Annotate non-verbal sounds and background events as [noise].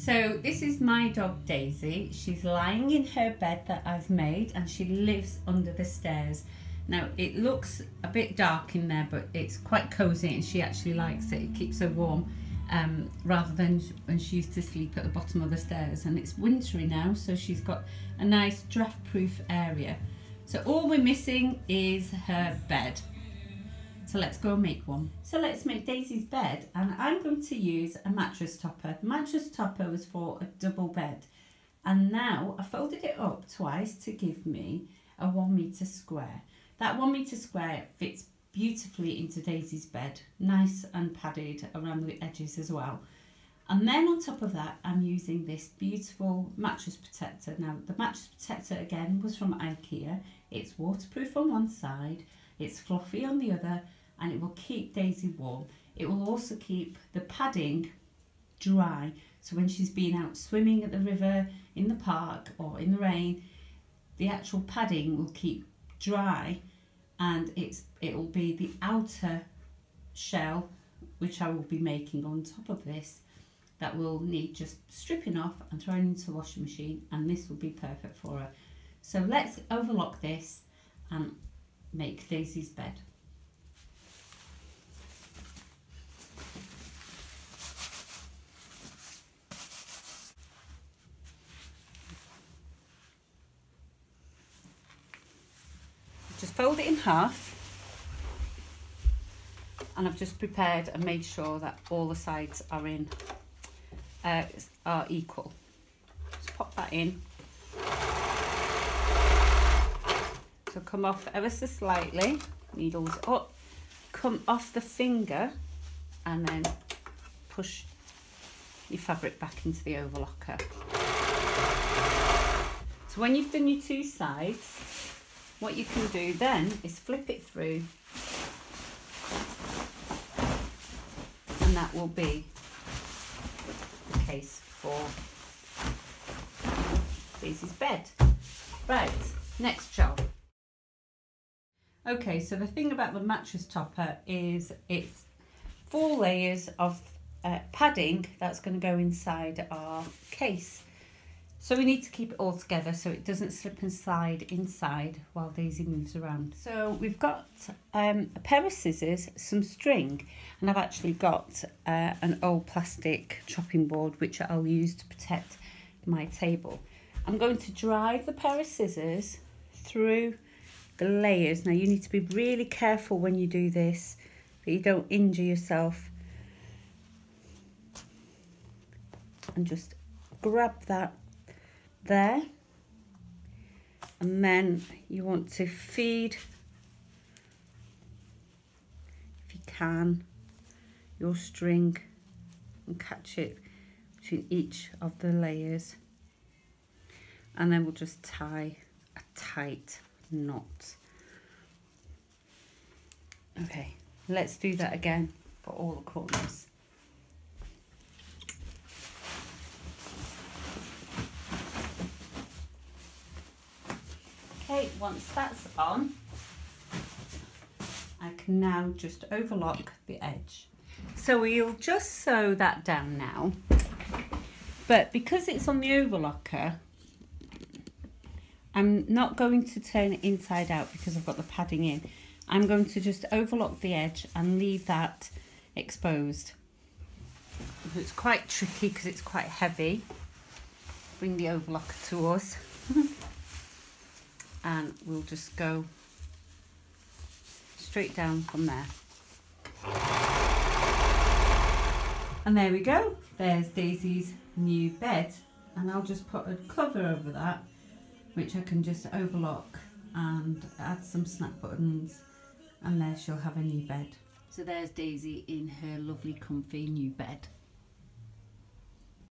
So this is my dog Daisy. She's lying in her bed that I've made and she lives under the stairs. Now it looks a bit dark in there but it's quite cosy and she actually likes it. It keeps her warm um, rather than when she used to sleep at the bottom of the stairs and it's wintry now so she's got a nice draft proof area. So all we're missing is her bed. So let's go and make one. So let's make Daisy's bed and I'm going to use a mattress topper. The mattress topper was for a double bed and now I folded it up twice to give me a one metre square. That one metre square fits beautifully into Daisy's bed, nice and padded around the edges as well. And then on top of that, I'm using this beautiful mattress protector. Now, the mattress protector again was from Ikea. It's waterproof on one side, it's fluffy on the other, and it will keep Daisy warm. It will also keep the padding dry. So when she's been out swimming at the river, in the park, or in the rain, the actual padding will keep dry and it's it will be the outer shell which I will be making on top of this that will need just stripping off and throwing into the washing machine and this will be perfect for her. So let's overlock this and make Daisy's bed. Just fold it in half and I've just prepared and made sure that all the sides are in uh, are equal. Just pop that in. So come off ever so slightly, needles up, come off the finger and then push your fabric back into the overlocker. So when you've done your two sides, what you can do then is flip it through and that will be the case for Daisy's bed. Right, next job. Okay, so the thing about the mattress topper is it's four layers of uh, padding that's going to go inside our case. So we need to keep it all together so it doesn't slip and slide inside while Daisy moves around. So we've got um, a pair of scissors, some string, and I've actually got uh, an old plastic chopping board which I'll use to protect my table. I'm going to drive the pair of scissors through the layers. Now you need to be really careful when you do this that you don't injure yourself. And just grab that there. And then you want to feed if you can your string and catch it between each of the layers. And then we'll just tie a tight knot. Okay let's do that again for all the corners Okay, once that's on, I can now just overlock the edge. So we'll just sew that down now. But because it's on the overlocker, I'm not going to turn it inside out because I've got the padding in. I'm going to just overlock the edge and leave that exposed. It's quite tricky because it's quite heavy. Bring the overlocker to us. [laughs] and we'll just go straight down from there. And there we go, there's Daisy's new bed and I'll just put a cover over that which I can just overlock and add some snap buttons and there she'll have a new bed. So there's Daisy in her lovely comfy new bed.